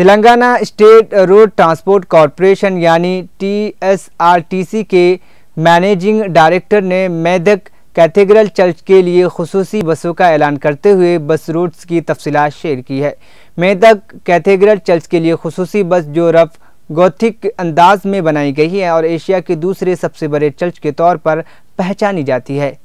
Telangana state road transport corporation यानी TSRTC के managing director ने मेदक कैथेड्रल चर्च के लिए खसूसी बसों का ऐलान करते हुए बस रूट्स की तफसीत शेयर की है। मेदक कैथेड्रल चर्च के लिए खसूसी बस जो रफ, गौथिक अंदाज में बनाई गई है और एशिया के दूसरे सबसे बड़े चर्च के तौर पर पहचानी जाती है।